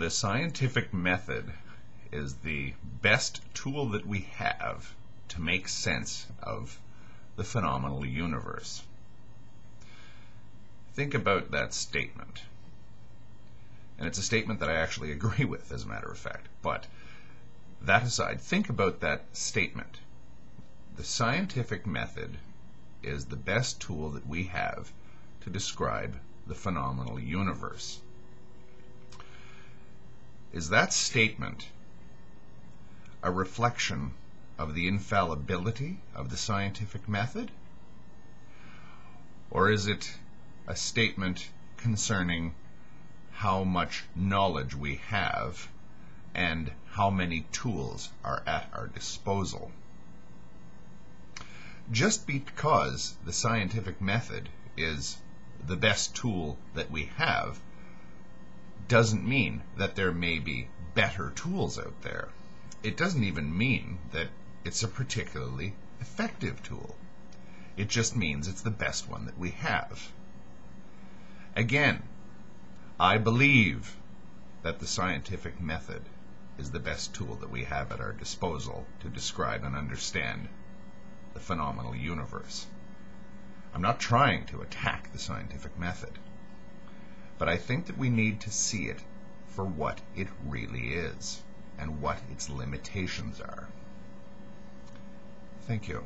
The scientific method is the best tool that we have to make sense of the phenomenal universe. Think about that statement. And it's a statement that I actually agree with, as a matter of fact. But that aside, think about that statement. The scientific method is the best tool that we have to describe the phenomenal universe. Is that statement a reflection of the infallibility of the scientific method? Or is it a statement concerning how much knowledge we have and how many tools are at our disposal? Just because the scientific method is the best tool that we have doesn't mean that there may be better tools out there. It doesn't even mean that it's a particularly effective tool. It just means it's the best one that we have. Again, I believe that the scientific method is the best tool that we have at our disposal to describe and understand the phenomenal universe. I'm not trying to attack the scientific method, but I think that we need to see it for what it really is and what its limitations are. Thank you.